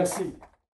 Merci.